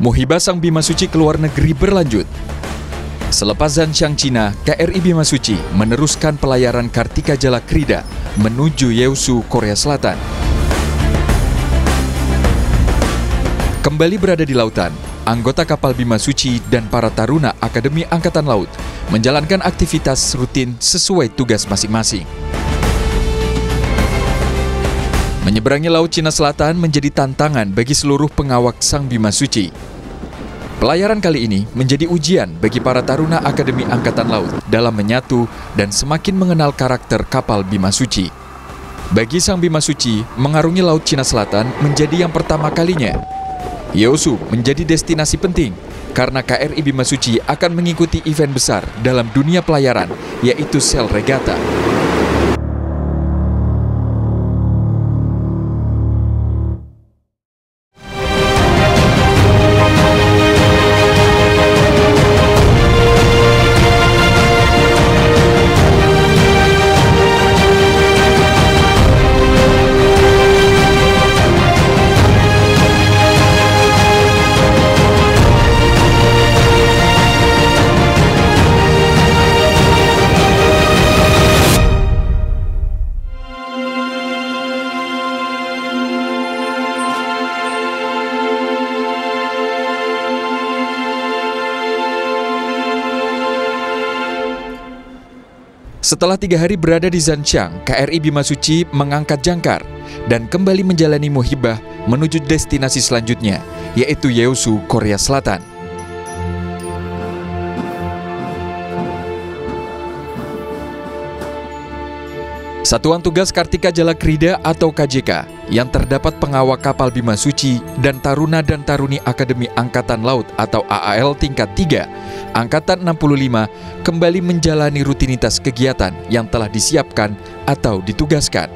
Muhibah Sang Bima Suci ke luar negeri berlanjut. Selepas Zhanjiang Cina, KRI Bima Suci meneruskan pelayaran Kartika Jala Krida menuju Yeosu, Korea Selatan. Kembali berada di lautan, anggota kapal Bima Suci dan para taruna Akademi Angkatan Laut menjalankan aktivitas rutin sesuai tugas masing-masing. Menyeberangi Laut Cina Selatan menjadi tantangan bagi seluruh pengawak Sang Bima Suci. Pelayaran kali ini menjadi ujian bagi para taruna Akademi Angkatan Laut dalam menyatu dan semakin mengenal karakter kapal Bima Suci. Bagi Sang Bima Suci, mengarungi Laut Cina Selatan menjadi yang pertama kalinya. Yeosu menjadi destinasi penting karena KRI Bima Suci akan mengikuti event besar dalam dunia pelayaran, yaitu Sel Regatta. Setelah tiga hari berada di Zhanjiang, KRI Bima Suci mengangkat jangkar dan kembali menjalani muhibah menuju destinasi selanjutnya, yaitu Yeosu, Korea Selatan. Satuan Tugas Kartika Jala Krida atau KJK yang terdapat pengawal kapal Bima Suci dan Taruna dan Taruni Akademi Angkatan Laut atau AAL tingkat 3, Angkatan 65 kembali menjalani rutinitas kegiatan yang telah disiapkan atau ditugaskan.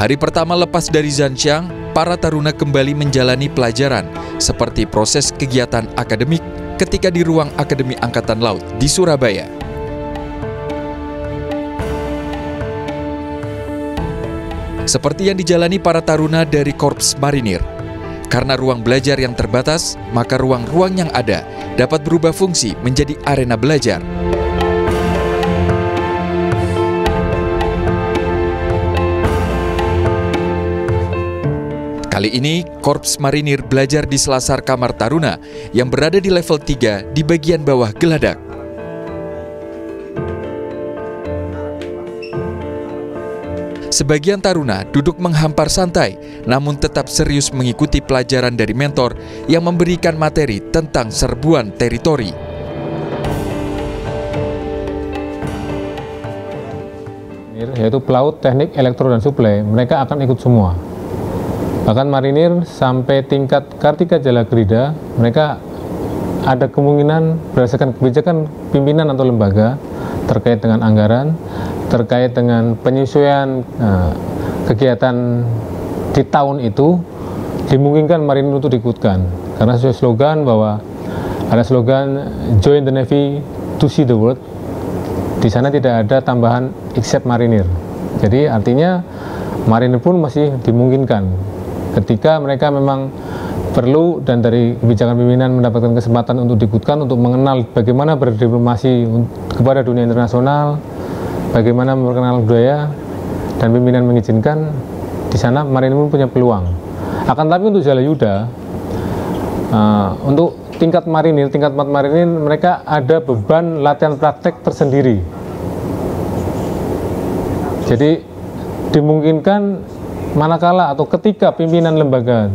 Hari pertama lepas dari Zhanjiang, para taruna kembali menjalani pelajaran seperti proses kegiatan akademik ketika di ruang Akademi Angkatan Laut di Surabaya. Seperti yang dijalani para taruna dari Korps Marinir. Karena ruang belajar yang terbatas, maka ruang-ruang yang ada dapat berubah fungsi menjadi arena belajar. Kali ini, Korps Marinir belajar di Selasar Kamar Taruna yang berada di level 3 di bagian bawah geladak. Sebagian taruna duduk menghampar santai, namun tetap serius mengikuti pelajaran dari mentor yang memberikan materi tentang serbuan teritori. yaitu pelaut, teknik, elektro, dan suplai, mereka akan ikut semua. Bahkan marinir sampai tingkat Kartika Jala Krida, mereka ada kemungkinan berdasarkan kebijakan pimpinan atau lembaga terkait dengan anggaran, terkait dengan penyesuaian uh, kegiatan di tahun itu, dimungkinkan marinir untuk diikutkan. Karena sesuai slogan bahwa ada slogan Join the Navy to see the world. Di sana tidak ada tambahan except marinir. Jadi artinya marinir pun masih dimungkinkan ketika mereka memang perlu dan dari kebijakan pimpinan mendapatkan kesempatan untuk diikutkan untuk mengenal bagaimana berdiplomasi kepada dunia internasional, bagaimana memperkenalkan budaya dan pimpinan mengizinkan di sana marinir pun punya peluang. Akan tapi untuk Jala Yuda, uh, untuk tingkat marinir, tingkat empat marinir mereka ada beban latihan praktek tersendiri. Jadi dimungkinkan manakala atau ketika pimpinan lembaga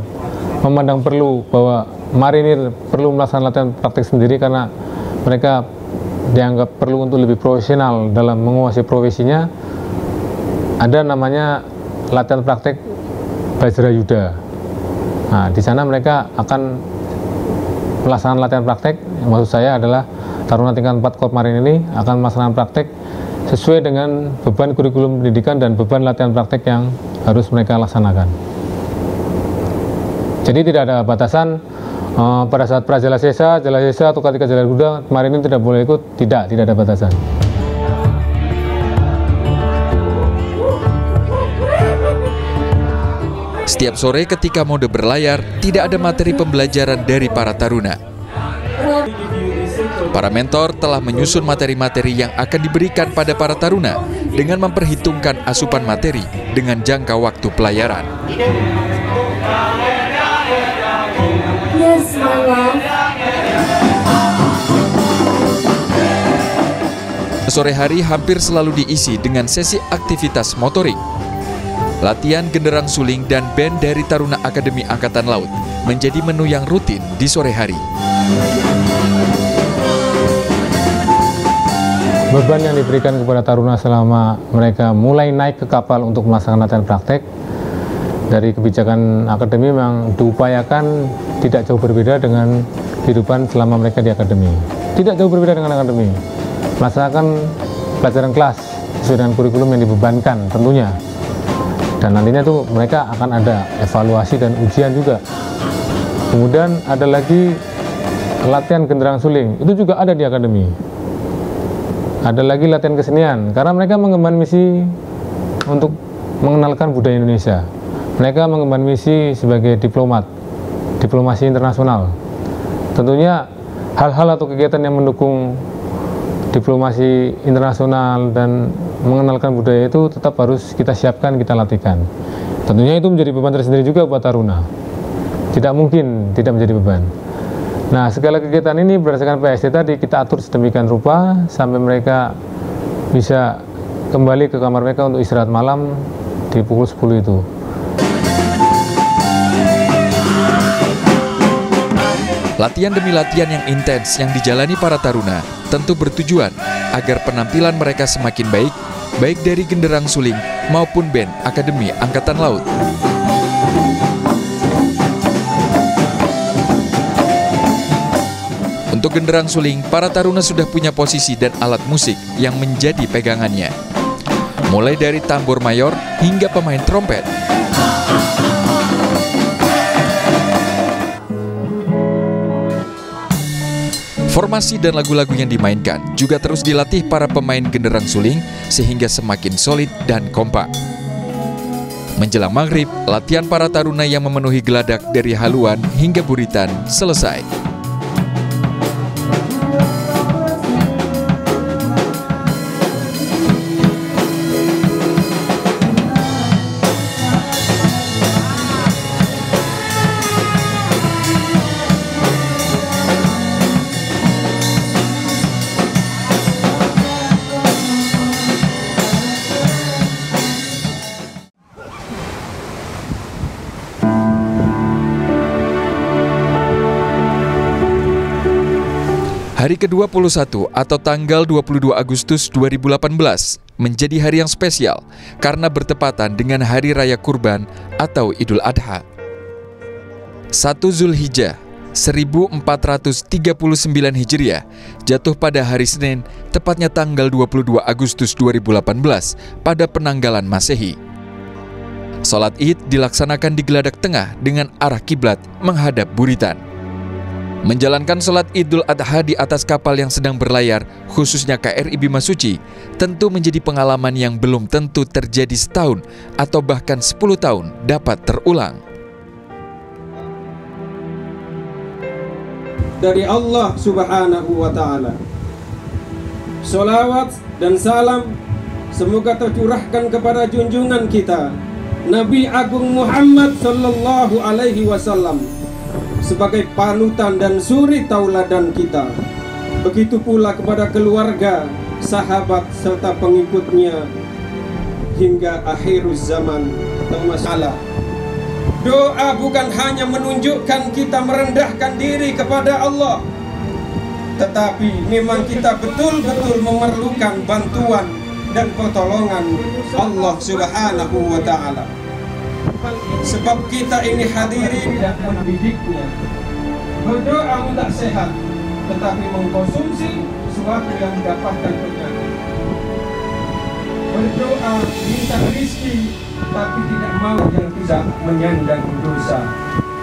memandang perlu bahwa marinir perlu melaksanakan latihan praktek sendiri karena mereka dianggap perlu untuk lebih profesional dalam menguasai profesinya ada namanya latihan praktek Bajra Yuda. Nah di sana mereka akan melaksanakan latihan praktek maksud saya adalah taruna tingkat 4 Korps Marin ini akan melaksanakan praktek sesuai dengan beban kurikulum pendidikan dan beban latihan praktek yang harus mereka laksanakan. Jadi tidak ada batasan uh, pada saat prajala sesa, jala sesa atau ketika jala kuda kemarin ini tidak boleh ikut, tidak, tidak ada batasan. Setiap sore ketika mode berlayar, tidak ada materi pembelajaran dari para taruna. Para mentor telah menyusun materi-materi yang akan diberikan pada para taruna dengan memperhitungkan asupan materi dengan jangka waktu pelayaran. Yes, Sore hari hampir selalu diisi dengan sesi aktivitas motorik. Latihan genderang suling dan band dari Taruna Akademi Angkatan Laut menjadi menu yang rutin di sore hari. Beban yang diberikan kepada Taruna selama mereka mulai naik ke kapal untuk melaksanakan latihan praktek dari kebijakan akademi memang diupayakan tidak jauh berbeda dengan kehidupan selama mereka di akademi. Tidak jauh berbeda dengan akademi. Melaksanakan pelajaran kelas sesuai dengan kurikulum yang dibebankan tentunya. Dan nantinya tuh mereka akan ada evaluasi dan ujian juga. Kemudian ada lagi latihan genderang suling. Itu juga ada di akademi ada lagi latihan kesenian karena mereka mengemban misi untuk mengenalkan budaya Indonesia mereka mengemban misi sebagai diplomat diplomasi internasional tentunya hal-hal atau kegiatan yang mendukung diplomasi internasional dan mengenalkan budaya itu tetap harus kita siapkan, kita latihkan. Tentunya itu menjadi beban tersendiri juga buat Taruna. Tidak mungkin tidak menjadi beban. Nah, segala kegiatan ini berdasarkan PST tadi kita atur sedemikian rupa sampai mereka bisa kembali ke kamar mereka untuk istirahat malam di pukul 10 itu. Latihan demi latihan yang intens yang dijalani para taruna tentu bertujuan agar penampilan mereka semakin baik, baik dari genderang suling maupun band Akademi Angkatan Laut. Genderang suling, para taruna sudah punya posisi dan alat musik yang menjadi pegangannya. Mulai dari tambur mayor hingga pemain trompet. Formasi dan lagu-lagu yang dimainkan juga terus dilatih para pemain genderang suling sehingga semakin solid dan kompak. Menjelang maghrib, latihan para taruna yang memenuhi geladak dari haluan hingga buritan selesai. Hari ke-21 atau tanggal 22 Agustus 2018 menjadi hari yang spesial karena bertepatan dengan Hari Raya Kurban atau Idul Adha. 1 Zulhijjah 1439 Hijriah jatuh pada hari Senin, tepatnya tanggal 22 Agustus 2018 pada penanggalan Masehi. Salat Id dilaksanakan di Geladak Tengah dengan arah kiblat menghadap Buritan. Menjalankan sholat Idul Adha di atas kapal yang sedang berlayar, khususnya KRI Bima Suci, tentu menjadi pengalaman yang belum tentu terjadi setahun atau bahkan 10 tahun dapat terulang. Dari Allah Subhanahu wa Ta'ala, Salawat dan salam semoga tercurahkan kepada junjungan kita, Nabi Agung Muhammad Sallallahu Alaihi Wasallam sebagai panutan dan suri tauladan kita. Begitu pula kepada keluarga, sahabat serta pengikutnya hingga akhir zaman atau masalah. Doa bukan hanya menunjukkan kita merendahkan diri kepada Allah, tetapi memang kita betul-betul memerlukan bantuan dan pertolongan Allah Subhanahu wa taala. Sebab kita ini hadirin tidak mendidiknya. Berdoa tak sehat, tetapi mengkonsumsi sesuatu yang mendapatkan penyakit. Berdoa minta rizki, tapi tidak mau yang tidak menyandang dosa.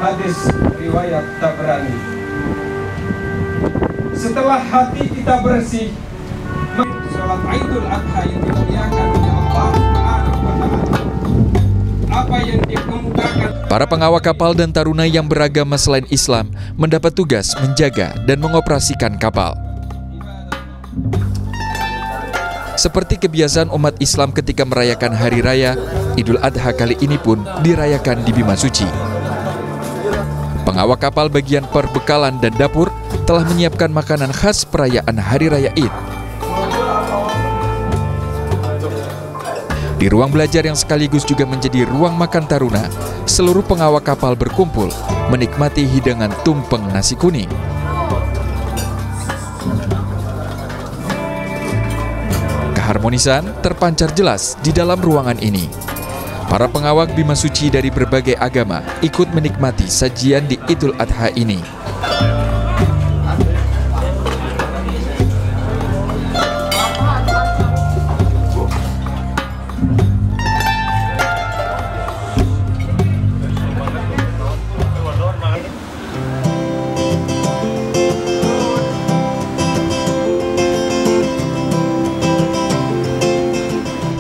Hadis riwayat Tabrani. Setelah hati kita bersih, sholat Idul Adha yang dimuliakan oleh Allah Subhanahu wa taala apa yang dikemukakan Para pengawak kapal dan taruna yang beragama selain Islam mendapat tugas menjaga dan mengoperasikan kapal. Seperti kebiasaan umat Islam ketika merayakan Hari Raya, Idul Adha kali ini pun dirayakan di Bima Suci. Pengawak kapal bagian perbekalan dan dapur telah menyiapkan makanan khas perayaan Hari Raya Id. Di ruang belajar yang sekaligus juga menjadi ruang makan taruna, seluruh pengawak kapal berkumpul menikmati hidangan tumpeng nasi kuning. Keharmonisan terpancar jelas di dalam ruangan ini. Para pengawak Bima Suci dari berbagai agama ikut menikmati sajian di Idul Adha ini.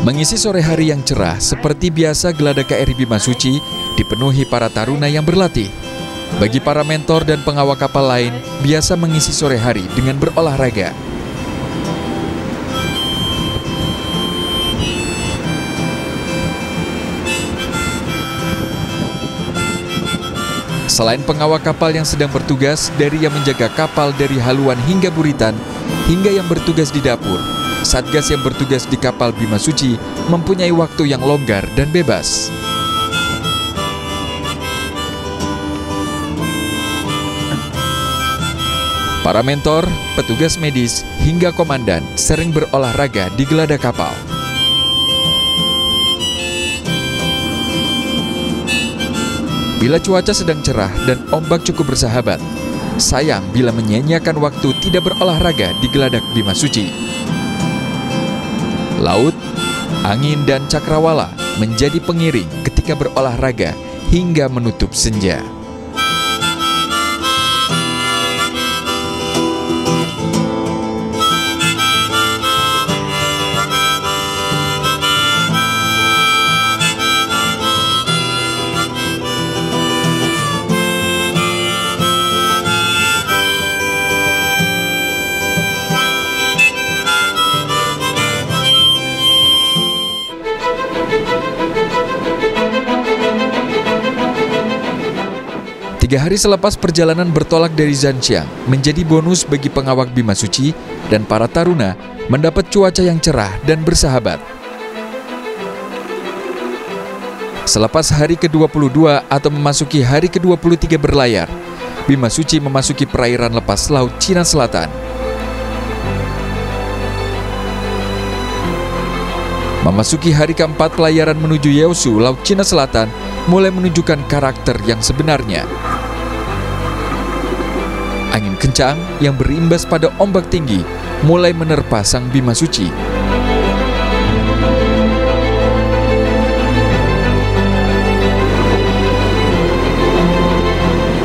Mengisi sore hari yang cerah, seperti biasa Gelada KRI Bima Suci dipenuhi para taruna yang berlatih. Bagi para mentor dan pengawal kapal lain, biasa mengisi sore hari dengan berolahraga. Selain pengawal kapal yang sedang bertugas, dari yang menjaga kapal dari haluan hingga buritan, hingga yang bertugas di dapur, Satgas yang bertugas di kapal Bima Suci mempunyai waktu yang longgar dan bebas. Para mentor, petugas medis, hingga komandan sering berolahraga di gelada kapal. Bila cuaca sedang cerah dan ombak cukup bersahabat, sayang bila menyanyiakan waktu tidak berolahraga di geladak Bima Suci. Laut, angin, dan cakrawala menjadi pengiring ketika berolahraga hingga menutup senja. Tiga hari selepas perjalanan bertolak dari Zhanjiang menjadi bonus bagi pengawak Bima Suci dan para taruna mendapat cuaca yang cerah dan bersahabat. Selepas hari ke-22 atau memasuki hari ke-23 berlayar, Bima Suci memasuki perairan lepas laut Cina Selatan. Memasuki hari keempat pelayaran menuju Yeosu, Laut Cina Selatan, mulai menunjukkan karakter yang sebenarnya. Angin kencang yang berimbas pada ombak tinggi mulai menerpa sang Bima Suci.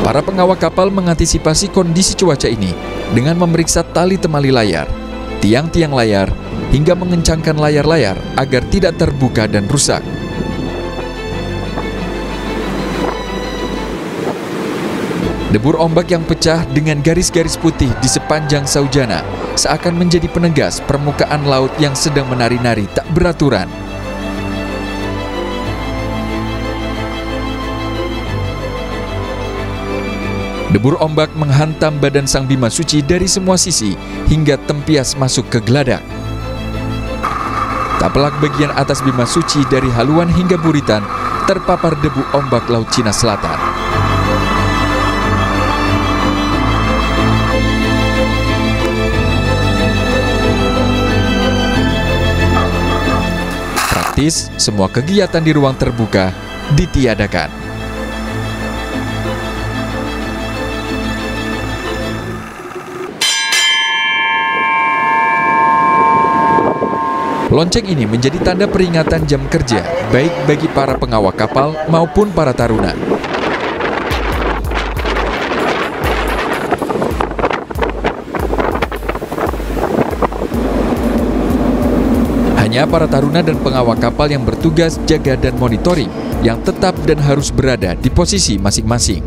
Para pengawal kapal mengantisipasi kondisi cuaca ini dengan memeriksa tali temali layar, tiang-tiang layar, hingga mengencangkan layar-layar agar tidak terbuka dan rusak. Debur ombak yang pecah dengan garis-garis putih di sepanjang saujana seakan menjadi penegas permukaan laut yang sedang menari-nari tak beraturan. Debur ombak menghantam badan Sang Bima Suci dari semua sisi hingga tempias masuk ke geladak. Tak pelak bagian atas Bima Suci dari haluan hingga buritan terpapar debu ombak Laut Cina Selatan. Praktis, semua kegiatan di ruang terbuka ditiadakan. Lonceng ini menjadi tanda peringatan jam kerja, baik bagi para pengawal kapal maupun para taruna. Nantinya para taruna dan pengawak kapal yang bertugas jaga dan monitoring yang tetap dan harus berada di posisi masing-masing.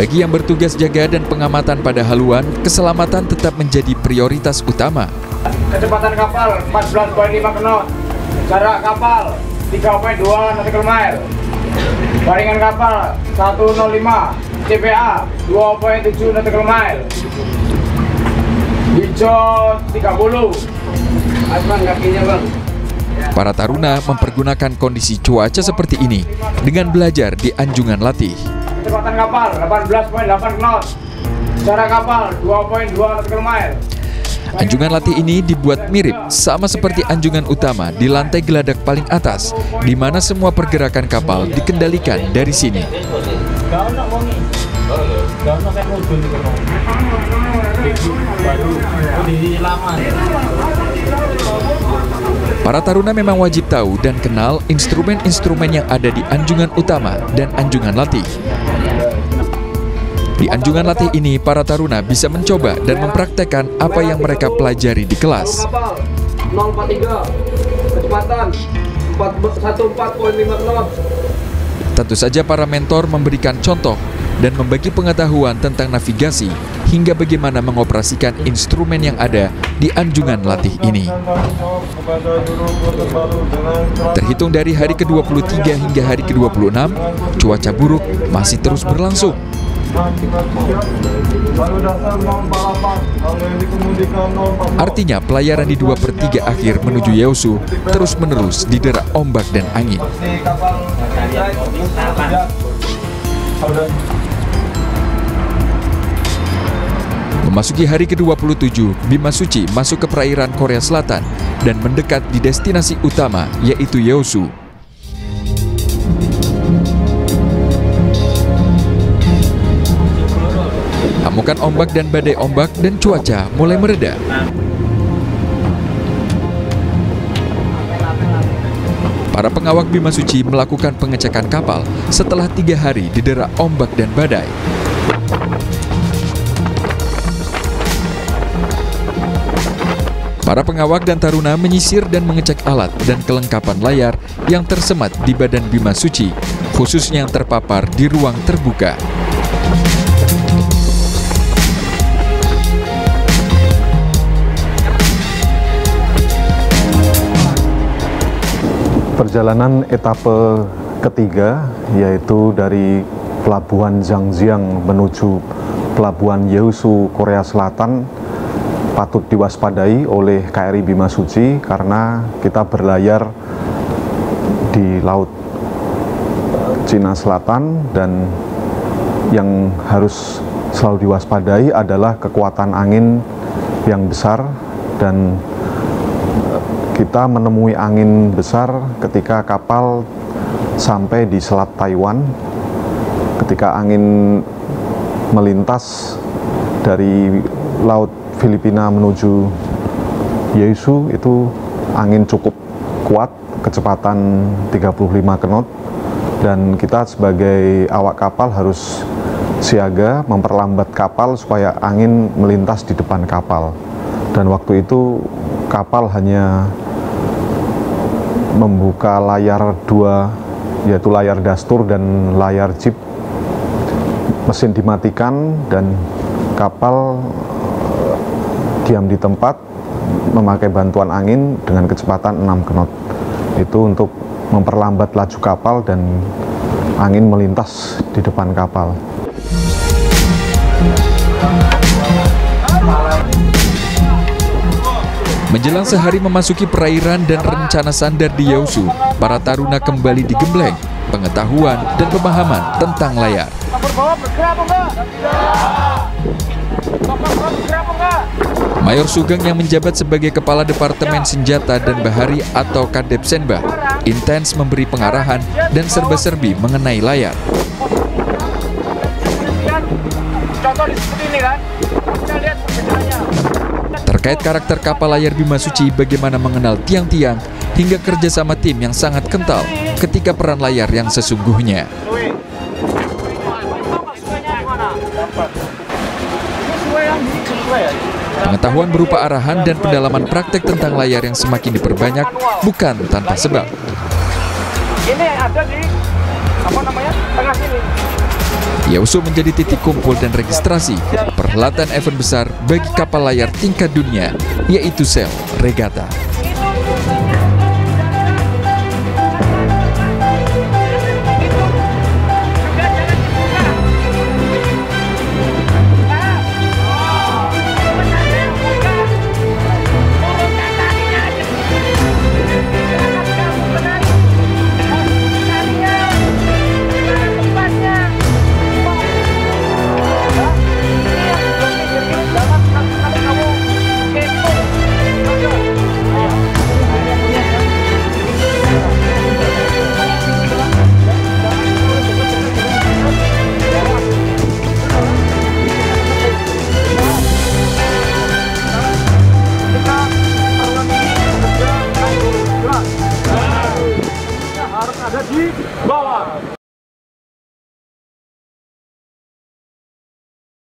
Bagi yang bertugas jaga dan pengamatan pada haluan, keselamatan tetap menjadi prioritas utama. Kecepatan kapal 14.5 knot. Jarak kapal 3.2 nautical mile. Baringan kapal 105. CPA 2.7 nautical mile. Hijau 30. Asman kakinya bang. Para taruna mempergunakan kondisi cuaca seperti ini dengan belajar di anjungan latih. Kecepatan kapal 18.8 knot. Jarak kapal 2.2 nautical mile. Anjungan latih ini dibuat mirip sama seperti anjungan utama di lantai geladak paling atas, di mana semua pergerakan kapal dikendalikan dari sini. Para taruna memang wajib tahu dan kenal instrumen-instrumen yang ada di anjungan utama dan anjungan latih. Di anjungan latih ini, para taruna bisa mencoba dan mempraktekkan apa yang mereka pelajari di kelas. Kapal 043 kecepatan 14.5 knot. Tentu saja para mentor memberikan contoh dan membagi pengetahuan tentang navigasi hingga bagaimana mengoperasikan instrumen yang ada di anjungan latih ini. Terhitung dari hari ke-23 hingga hari ke-26, cuaca buruk masih terus berlangsung. Artinya pelayaran di 2 per 3 akhir menuju Yeosu terus-menerus didera ombak dan angin. Memasuki hari ke-27, Bima Suci masuk ke perairan Korea Selatan dan mendekat di destinasi utama yaitu Yeosu. Amukan ombak dan badai ombak dan cuaca mulai mereda. Para pengawak Bima Suci melakukan pengecekan kapal setelah tiga hari didera ombak dan badai. Para pengawak dan taruna menyisir dan mengecek alat dan kelengkapan layar yang tersemat di badan Bima Suci, khususnya yang terpapar di ruang terbuka. Perjalanan etape ketiga yaitu dari Pelabuhan Zhangjiang menuju Pelabuhan Yeosu Korea Selatan patut diwaspadai oleh KRI Bima Suci karena kita berlayar di Laut Cina Selatan dan yang harus selalu diwaspadai adalah kekuatan angin yang besar dan kita menemui angin besar ketika kapal sampai di Selat Taiwan. Ketika angin melintas dari Laut Filipina menuju Yeosu itu angin cukup kuat, kecepatan 35 knot dan kita sebagai awak kapal harus siaga memperlambat kapal supaya angin melintas di depan kapal. Dan waktu itu kapal hanya membuka layar dua yaitu layar dastur dan layar jeep. Mesin dimatikan dan kapal eh, diam di tempat memakai bantuan angin dengan kecepatan 6 knot. Itu untuk memperlambat laju kapal dan angin melintas di depan kapal Menjelang sehari memasuki perairan dan rencana sandar di Yeosu, para taruna kembali digembleng. Pengetahuan dan pemahaman tentang layar. Mayor Sugeng yang menjabat sebagai Kepala Departemen Senjata dan Bahari atau Kadep Senbah intens memberi pengarahan dan serba-serbi mengenai layar. Contoh seperti ini kan. Terkait karakter kapal layar Bima Suci, bagaimana mengenal tiang-tiang hingga kerjasama tim yang sangat kental ketika peran layar yang sesungguhnya. Pengetahuan berupa arahan dan pendalaman praktek tentang layar yang semakin diperbanyak bukan tanpa sebab. Ini ada di apa namanya tengah sini. Yausu menjadi titik kumpul dan registrasi perhelatan event besar bagi kapal layar tingkat dunia, yaitu Sel Regatta.